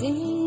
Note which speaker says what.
Speaker 1: Sim.